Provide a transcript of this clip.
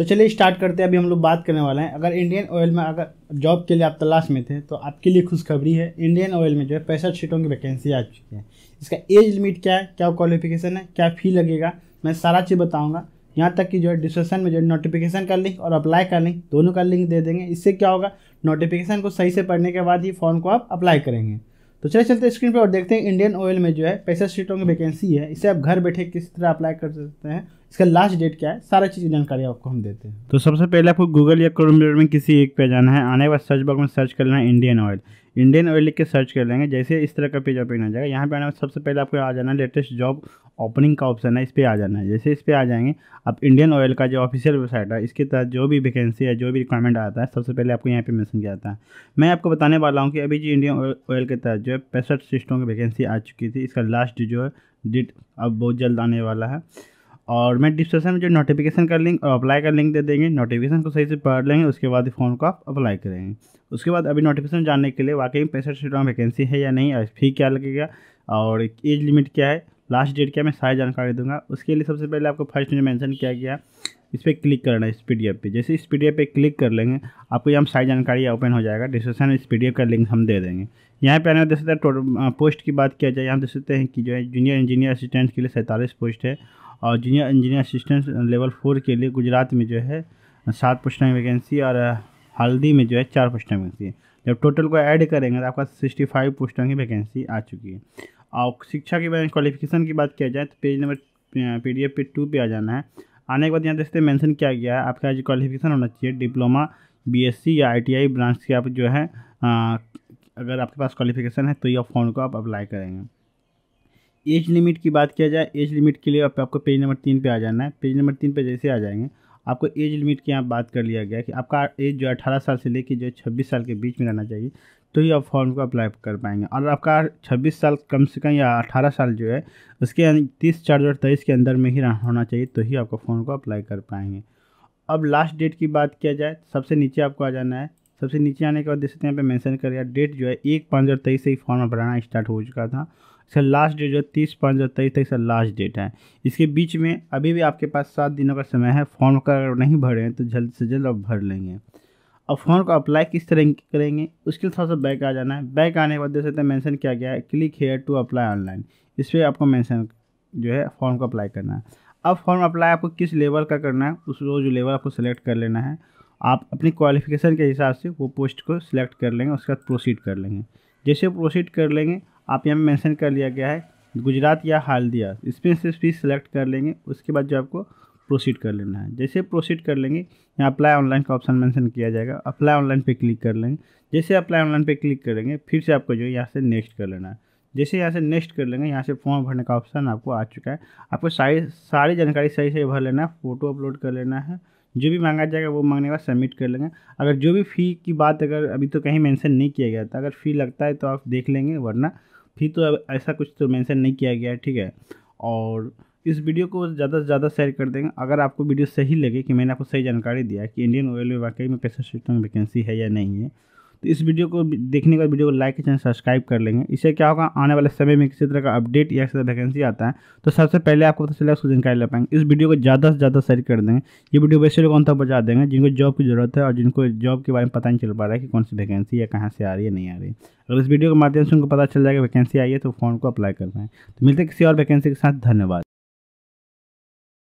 तो चलिए स्टार्ट करते हैं, अभी हम लोग बात करने वाले हैं। अगर इंडियन ऑयल में अगर जॉब के लिए आप तलाश में थे तो आपके लिए खुशखबरी है इंडियन ऑयल में जो है पैंसठ सीटों की वैकेंसी आ चुकी है। इसका एज लिमिट क्या है, क्या क्वालिफिकेशन है, क्या फ़ी लगेगा, मैं सारा चीज़ बताऊँगा। यहाँ तक कि जो है डिस्क्रिप्शन में जो है नोटिफिकेशन का लिंक और अप्लाई का लिंक दोनों का लिंक दे देंगे। इससे क्या होगा नोटिफिकेशन को सही से पढ़ने के बाद ही फॉर्म को आप अप्लाई करेंगे। तो चले चलते स्क्रीन पर और देखते हैं इंडियन ऑयल में जो है पैंसठ सीटों की वैकेंसी है। इसे आप घर बैठे किस तरह अप्लाई कर सकते हैं इसका लास्ट डेट क्या है? सारा चीज़ की जानकारी आपको हम देते हैं। तो सबसे पहले आपको गूगल या क्रोम में किसी एक पे जाना है। आने के बाद सर्च बॉक्स में सर्च कर लेना है इंडियन ऑयल इंडियन ऑयल लिख के सर्च कर लेंगे। जैसे इस तरह का पेज ओपन हो जाएगा। यहाँ पे आने सबसे पहले आपको आ जाना है लेटेस्ट जॉब ओपनिंग का ऑप्शन है। इस पर आ जाना है। जैसे इस पर आ जाएँगे, आप इंडियन ऑयल का जो ऑफिशियल वेबसाइट है, इसके तहत जो भी वैकेंसी है जो भी रिक्वायरमेंट आता है, सबसे पहले आपको यहाँ पे मेंशन किया जाता है। मैं आपको बताने वाला हूँ कि अभी जो इंडियन ऑयल के तहत जो है पैंसठ सिस्टों की वैकेंसी आ चुकी थी। इसका लास्ट जो है डेट अब बहुत जल्द आने वाला है। और मैं डिस्क्रिप्शन में जो नोटिफिकेशन का लिंक और अप्लाई का लिंक दे देंगे नोटिफिकेशन को सही से पढ़ लेंगे, उसके बाद फॉर्म को आप अप्लाई करेंगे। उसके बाद अभी नोटिफिकेशन जानने के लिए वाकई में पैंसठ सीटों में वैकेंसी है या नहीं फ़ी क्या लगेगा और एज लिमिट क्या है लास्ट डेट क्या मैं सारी जानकारी दूँगा। उसके लिए सबसे पहले आपको फ़र्स्ट में मेंशन किया गया, इस पर क्लिक करना है इस पीडीएफ पे। जैसे इस पीडीएफ पे क्लिक कर लेंगे, आपको यहाँ सारी जानकारी ओपन हो जाएगा। डिस्क्रिप्शन में इस पी का लिंक हम दे देंगे। यहाँ पे आने देख सकते हैं पोस्ट की बात किया जाए, यहाँ देख सकते हैं कि जो है जूनियर इंजीनियर असिस्टेंट के लिए सैंतालीस पोस्ट है और junior engineer assistant level four के लिए गुजरात में जो है सात पोस्टें वैकेंसी और हल्दी में जो है चार पोस्टें वैकेंसी है। जब टोटल को ऐड करेंगे तो आपका सिक्सटी फाइव पोस्टों की वैकेंसी आ चुकी है। और शिक्षा की क्वालिफिकेशन की बात किया जाए तो page number P D F पे टू पे आ जाना है। आने के बाद यहाँ देखते मेंशन किया गया है। आपका जो क्वालिफिकेशन होना चाहिए डिप्लोमा बीएससी या आईटीआई ब्रांच के आप जो है आ, अगर आपके पास क्वालिफिकेशन है तो ये फॉर्म को आप अप्लाई करेंगे। एज लिमिट की बात किया जाए एज लिमिट के लिए आप, आपको पेज नंबर तीन पे आ जाना है। पेज नंबर तीन पे जैसे आ जाएँगे आपको एज लिमिट की यहाँ बात कर लिया गया कि आपका एज जो है अठारह साल से लेकर जो है छब्बीस साल के बीच में रहना चाहिए तो ही आप फॉर्म को अप्लाई कर पाएँगे। और आपका छब्बीस साल कम से कम या अठारह साल जो है उसके तीस चार हज़ार तेईस के अंदर में ही होना चाहिए तो ही आपको फॉर्म को अप्लाई कर पाएँगे। अब लास्ट डेट की बात किया जाए सबसे नीचे आपको आ जाना है। सबसे नीचे आने के बाद देख सकते हैं यहाँ पे मेंशन कर दिया डेट जो है एक पाँच हज़ार तेईस से ही फॉर्म भराना स्टार्ट हो चुका था। इसका लास्ट डेट जो है, तीस पाँच हज़ार तेईस तक इसका लास्ट डेट है। इसके बीच में अभी भी आपके पास सात दिनों का समय है फॉर्म का अगर नहीं भरे हैं तो जल्द से जल्द आप भर लेंगे। अब फॉर्म को अप्लाई किस तरह करेंगे, उसके लिए थोड़ा सा बैक आ जाना है। बैक आने के बाद सकते हैं मैंसन किया गया है। Click here to apply online इस पर आपको मैंसन जो है फॉर्म को अप्लाई करना है। अब फॉर्म अप्लाई आपको किस लेवल का करना है, उस रोज लेवल आपको सेलेक्ट कर लेना है, आप अपनी क्वालिफिकेशन के हिसाब से वो पोस्ट को सिलेक्ट कर लेंगे, उसके बाद प्रोसीड कर लेंगे। जैसे प्रोसीड कर लेंगे आप यहाँ मेंशन कर लिया गया है, गुजरात या हाल्दिया। इसमें से फ़ीस सेलेक्ट कर लेंगे, उसके बाद जो आपको प्रोसीड कर लेना है। जैसे प्रोसीड कर लेंगे, यहाँ अप्लाई ऑनलाइन का ऑप्शन मेंशन किया जाएगा। अप्लाई ऑनलाइन पे क्लिक कर लेंगे। जैसे अप्लाई ऑनलाइन पे क्लिक करेंगे, फिर से आपको जो है यहाँ से नेक्स्ट कर लेना है। जैसे यहाँ से नेक्स्ट कर लेंगे, यहाँ से फॉर्म भरने का ऑप्शन आपको आ चुका है। आपको सारी सारी जानकारी सही सही भर लेना है फ़ोटो अपलोड कर लेना है। जो भी मांगा जाएगा, वो मांगने के बाद सबमिट कर लेंगे। अगर जो भी फ़ी की बात अगर अभी तो कहीं मेंशन नहीं किया गया था, अगर फ़ी लगता है तो आप देख लेंगे, वरना फ़ी तो ऐसा कुछ तो मेंशन नहीं किया गया है, ठीक है? और इस वीडियो को ज़्यादा से ज़्यादा शेयर कर देंगे अगर आपको वीडियो सही लगे कि मैंने आपको सही जानकारी दिया कि इंडियन ऑयल में वाकई में कैसे सिस्टम वैकेंसी है या नहीं है तो इस वीडियो को देखने के बाद वीडियो को लाइक चैनल सब्सक्राइब कर लेंगे। इससे क्या होगा, आने वाले समय में किसी तरह का अपडेट या किसी वैकेंसी आता है तो सबसे पहले आपको पता चलेगा, उसको जानकारी ले पाएँगे। इस वीडियो को ज़्यादा से ज़्यादा शेयर कर देंगे। ये वीडियो वैसे लोग तक पहुँचा देंगे, जिनको जॉब की ज़रूरत है और जिनको जॉब के बारे में पता नहीं चल पा रहा है कि कौन सी वैकेंसी या कहाँ से आ रही है, नहीं आ रही। अगर इस वीडियो के माध्यम से उनको पता चल जाएगा वैकेंसी आई है तो फॉर्म को अप्लाई कर पाएँ तो मिलते किसी और वैकेंसी के साथ। धन्यवाद।